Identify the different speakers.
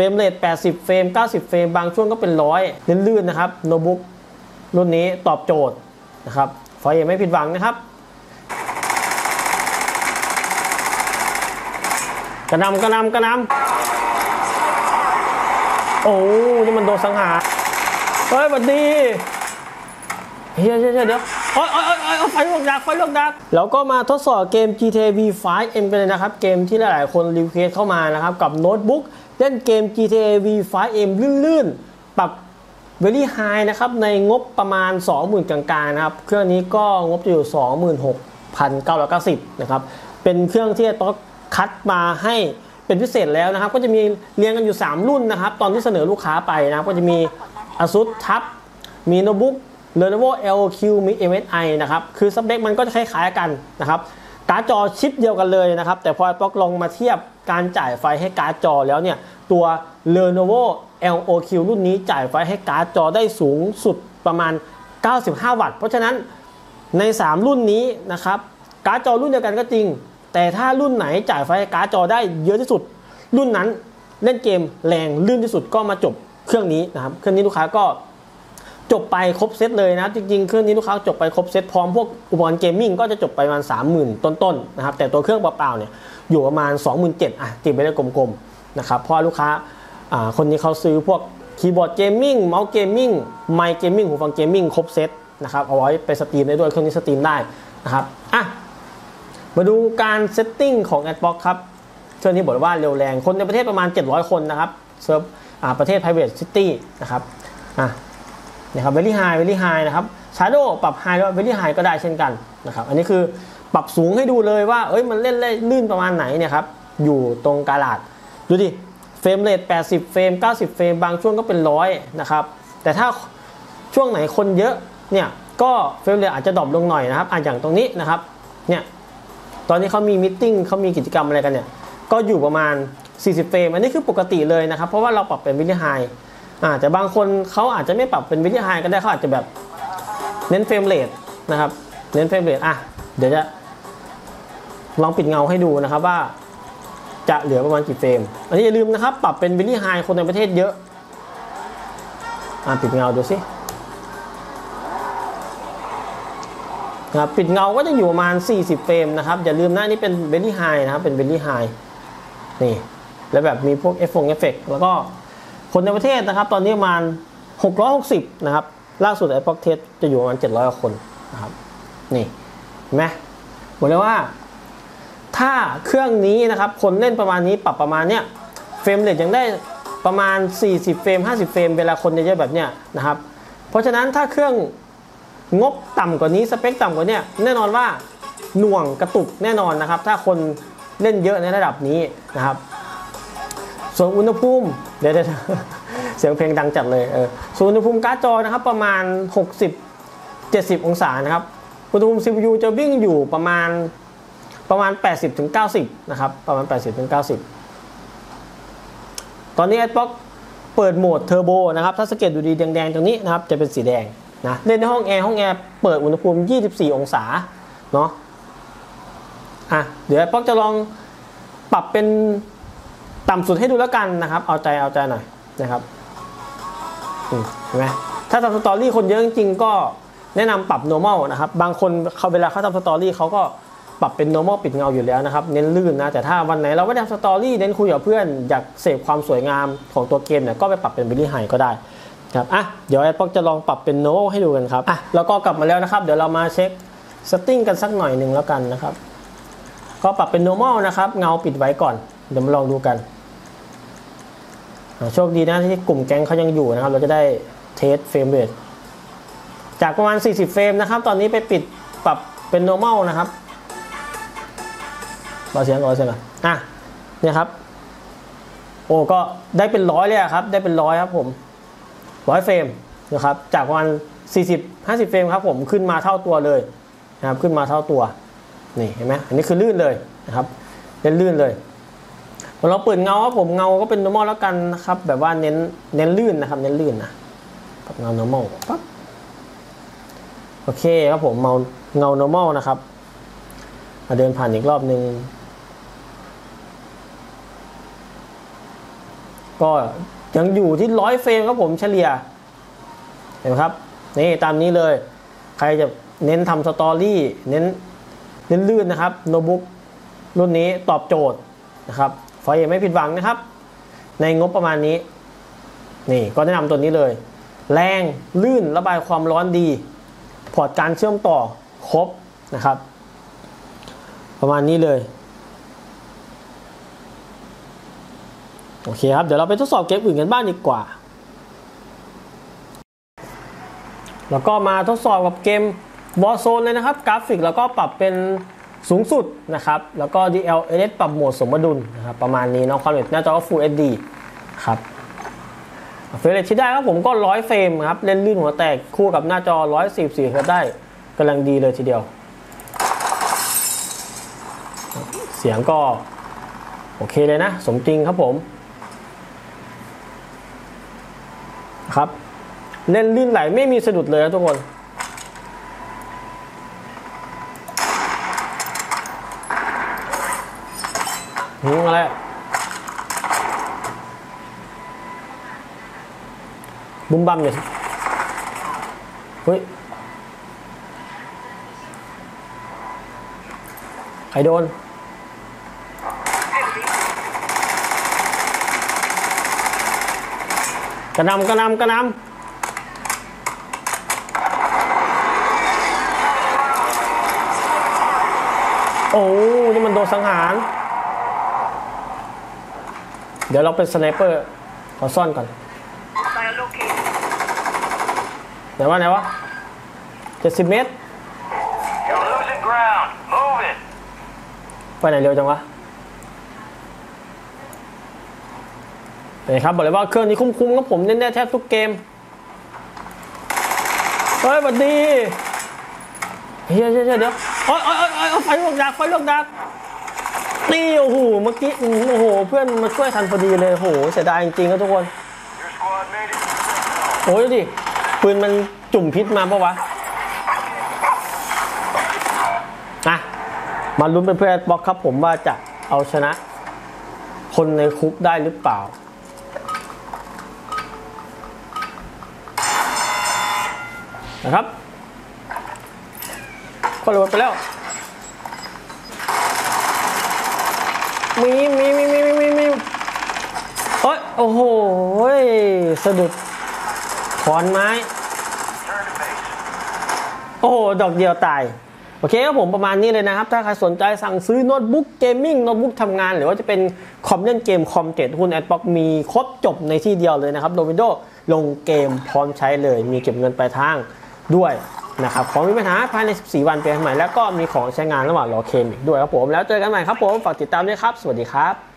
Speaker 1: ฟรมเรท80 เฟรม 90 เฟรม บางช่วงก็เป็นร้อยลื่นๆนะครับโน้ตบุ๊กรุ่นนี้ตอบโจทย์นะครับไฟอ็มไม่ผิดหวังนะครับ กระนำกระนำกระนำโอ้นี่มันโดนสังหารเฮ้ยสวัสดีเฮ้ยเดี๋ยเดี๋ยวโอ้ยโอ้ยโอ้ยไฟลวกดักไฟลวกดักแล้วก็มาทดสอบเกม GTA V5 M กันเลยนะครับ เกมที่หลายๆ คน request เข้ามานะครับ กับโน้ตบุ๊ก เล่นเกม GTA V5 M ลื่นๆ ปรับ Very High นะครับในงบประมาณ 20,000 กลางๆนะครับ เครื่องนี้ก็งบจะอยู่ 26,990 นะครับ เป็นเครื่องที่ต้องคัดมาให้เป็นพิเศษแล้วนะครับ ก็จะมีเรียงกันอยู่ 3 รุ่นนะครับ ตอนที่เสนอลูกค้าไปนะครับ ก็จะมี ASUS TUF มีโน้ตบุ๊ก Lenovo LOQ มี MSI นะครับ คือสเปคมันก็จะคล้ายๆกันนะครับการ์ดจอชิปเดียวกันเลยนะครับ แต่พอป๊อกลองมาเทียบ การจ่ายไฟให้การ์ดจอแล้วเนี่ย ตัว Lenovo LOQ รุ่นนี้จ่ายไฟให้การ์ดจอได้สูงสุดประมาณ 95 วัตต์ เพราะฉะนั้นใน 3 รุ่นนี้นะครับ การ์ดจอรุ่นเดียวกันก็จริง แต่ถ้ารุ่นไหนจ่ายไฟให้การ์ดจอได้เยอะที่สุด รุ่นนั้นเล่นเกมแรงลื่นที่สุดก็มาจบเครื่องนี้นะครับ เครื่องนี้ลูกค้าก็ จบไปครบเซตเลยนะครับจริงๆเครื่องนี้ลูกค้าจบไปครบเซตพร้อมพวกอุปกรณ์ gaming ก็จะจบไปประมาณ 30,000 ต้นๆนะครับแต่ตัวเครื่องเปล่าๆเนี่ยอยู่ประมาณ 27,000อะตีไปได้กลมๆนะครับเพราะลูกค้าอ่าคนนี้เขาซื้อพวกคีย์บอร์ด gaming เมาส์ gaming ไมค์ gaming หูฟัง gaming ครบเซตนะครับเอาไว้ไป stream ได้ด้วยเครื่องนี้ stream ได้นะครับอะมาดูการ setting ของ แอดป๊อกครับเครื่องนี้บอกว่าเร็วแรงคนในประเทศประมาณ 700 คนนะครับ serv อ่าประเทศ Private City นะครับอะ นะครับ very high very high นะครับ shadow ปรับ high แล้ว very high ก็ได้เช่นกันนะครับ อันนี้คือปรับสูงให้ดูเลยว่า เอ้ย มันเล่นเล่นลื่นประมาณไหนเนี่ยครับ อยู่ตรงกาลาด ดูดิ frame rate 80 เฟรม 90 เฟรม บางช่วงก็เป็นร้อยนะครับ แต่ถ้าช่วงไหนคนเยอะ เนี่ย ก็ frame rate อาจจะ drop ลงหน่อยนะครับอะอย่างตรงนี้นะครับ เนี่ย ตอนนี้เขามี meeting เขามีกิจกรรมอะไรกันเนี่ย ก็อยู่ประมาณ 40 เฟรม อันนี้คือปกติเลยนะครับ เพราะว่าเราปรับเป็น very high อ่าแต่บางคนเขาอาจจะไม่ปรับเป็นวิธีไฮก็ได้เขาอาจจะแบบเน้น frame rate นะครับ เน้น frame rate อะเดี๋ยวจะลองปิดเงาให้ดูนะครับว่าจะเหลือประมาณกี่เฟรม อันนี้อย่าลืมนะครับ ปรับเป็นวิธีไฮคนในประเทศเยอะ อ่าปิดเงาดูสินะครับปิดเงาก็จะอยู่ประมาณ 40 เฟรมนะครับ อย่าลืมนะนี่เป็น very high นะครับ เป็น very high นี่ แล้วแบบมีพวกเอฟฟงเอฟเฟกต์แล้วก็ คนในประเทศนะครับ ตอนนี้ประมาณ 660 นะครับ ล่าสุดแอดป๊อก test จะอยู่ประมาณ 700 คนนะครับ นี่เห็นไหมบอกเลยว่า ถ้าเครื่องนี้นะครับ คนเล่นประมาณนี้ปรับประมาณเนี้ย frame rate ยังได้ประมาณ 40 เฟรม 50 เฟรม เวลาคนเยอะๆแบบเนี้ยนะครับ เพราะฉะนั้นถ้าเครื่องงบต่ำกว่านี้สเปคต่ำกว่านี้แน่นอนว่าหน่วงกระตุกแน่นอนนะครับ ถ้าคนเล่นเยอะในระดับนี้นะครับ ส่วนอุณหภูมิเดี๋ยวเดี๋ยวเสียงเพลงดังจัดเลยเออส่วนอุณหภูมิการ์ดจอนะครับประมาณ 60 70 องศานะครับอุณหภูมิ CPU จะวิ่งอยู่ประมาณประมาณ 80ถึง90 นะครับ ประมาณ 80ถึง90 ตอนนี้ Xbox เปิดโหมดเทอร์โบนะครับ ถ้าสังเกตดูดีแดงๆ ตรงนี้นะครับ จะเป็นสีแดงนะ เล่นในห้องแอร์ ห้องแอร์ เปิดอุณหภูมิ 24 องศา เนาะ อะ เดี๋ยว Xbox จะลองปรับเป็น ต่ำสุดให้ดูแล้วกันนะครับ เอาใจเอาใจหน่อยนะครับเห็นไหมถ้าทำ story คนเยอะจริงๆก็แนะนำปรับ normal นะครับ บางคนเขาเวลาเขาทำ story เขาก็ปรับเป็น normal ปิดเงาอยู่แล้วนะครับ เน้นลื่นนะ แต่ถ้าวันไหนเราไม่ทำ story เน้นคุยกับเพื่อน อยากเสพความสวยงามของตัวเกมเนี่ยก็ไปปรับเป็น very high ก็ได้ครับอะเดี๋ยวไอ้ป๊อกจะลองปรับเป็น normal ให้ดูกันครับอะแล้วก็กลับมาแล้วนะครับ เดี๋ยวเรามาเช็ค setting กันสักหน่อยหนึ่งแล้วกันนะครับ ก็ปรับเป็น normal นะครับ เงาปิดไว้ก่อน เดี๋ยวมาลองดูกัน โชคดีนะที่กลุ่มแก๊งเขายังอยู่นะครับ เราจะได้ test frame rate จากประมาณ 40 เฟรมนะครับ ตอนนี้ไปปิดปรับเป็น normal นะครับเบาเสียงก่อนเสียงก่อนอะเนี่ยครับ โอ้ก็ได้เป็นร้อยเลยครับ ได้เป็นร้อยครับผมร้อยเฟรมนะครับ จากประมาณ 40 50 เฟรมครับผมขึ้นมาเท่าตัวเลยนะครับ ขึ้นมาเท่าตัว นี่เห็นไหมอันนี้คือลื่นเลยนะครับเล่นลื่นเลย เราเปิดเงาครับผมเงาก็เป็น normal แล้วกันนะครับ แบบว่าเน้นเน้นลื่นนะครับ เน้นลื่นนะเงา normal ปั๊บโอเคครับผมเมาเงา normal นะครับมาเดินผ่านอีกรอบหนึ่งก็ยังอยู่ที่ร้อยเฟรมครับผมเฉลี่ย เห็นไหมครับ นี่ตามนี้เลย ใครจะเน้นทำสตอรี่เน้นเน้นลื่นนะครับโน้ตบุ๊กรุ่นนี้ตอบโจทย์นะครับ ไฟยังไม่ผิดหวังนะครับ ในงบประมาณนี้ นี่ก็แนะนำตัวนี้เลย แรงลื่นระบายความร้อนดี พอร์ตการเชื่อมต่อครบนะครับ ประมาณนี้เลย โอเคครับ เดี๋ยวเราไปทดสอบเกมอื่นกันบ้างดีกว่า แล้วก็มาทดสอบกับเกม Warzone เลยนะครับ กราฟิกแล้วก็ปรับเป็น สูงสุดนะครับ แล้วก็ DLSS ปรับโหมดสมดุลนะครับประมาณนี้เนาะความเร็วหน้าจอก็ Full HD ครับ frame rate ที่ได้ครับผมก็ 100 เฟรมครับ เล่นลื่นหัวแตกคู่กับหน้าจอ 144เฮิร์ตซ์ได้กำลังดีเลยทีเดียว เสียงก็ โอเคเลยนะ สมจริงครับผมครับ เล่นลื่นไหลไม่มีสะดุดเลยนะทุกคน หืมอะไรบุ้มบัมเนี่ยเฮ้ย ใครโดน กระนำกระนำกระนำโอ้นี่มันโดนสังหาร เดี๋ยวเราเป็นสไนเปอร์ขอซ่อนก่อนไหนวะไหนวะเจ็ดสิบเมตรไปไหนเร็วจังวะนี่ครับบอกเลยว่าเครื่องนี้คุ้มๆครับผมเล่นได้แทบทุกเกม เฮ้ยสวัสดีเฮ้ยเดี๋ยเดี๋ยวเดี๋ยวโอ๊ยโอ๊ยโอ๊ยโอ๊ยไฟลวกดักไฟลวกดัก นี่โอ้โหเมื่อกี้โอ้โห เพื่อนมาช่วยทันพอดีเลยโอ้โหเสียดายจริงๆครับทุกคนโอ้ยดิปืนมันจุ่มพิษมาปะวะอะมาลุ้นเป็นเพื่อนบล็อกครับผมว่าจะเอาชนะ คนในคุกได้หรือเปล่านะครับก็โหลดไปแล้ว มีมีมีมีมีมีมีโอ้ยโอ้โหสะดุดขอนไม้ โอ้โห ดอกเดียวตาย โอเคครับผมประมาณนี้เลยนะครับ ถ้าใครสนใจสั่งซื้อโน้ตบุ๊กเกมมิ่งโน้ตบุ๊กทำงาน หรือว่าจะเป็นคอมเล่นเกมคอมเจ็ดหุ้นแอดบ็อกมีครบจบในที่เดียวเลยนะครับโดวินโดลงเกมพร้อมใช้เลย มีเก็บเงินปลายทาง ด้วยนะครับของมีปัญหาภายใน 14 วันเป็นใหม่แล้วก็มีของใช้งานระหว่างรอเคมอีกด้วยครับผมแล้วเจอกันใหม่ครับผมฝากติดตามด้วยครับ สวัสดีครับ